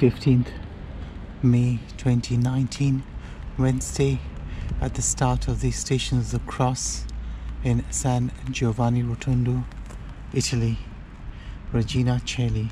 15th May 2019 Wednesday at the start of the Station of the Cross in San Giovanni Rotondo Italy. Regina Coeli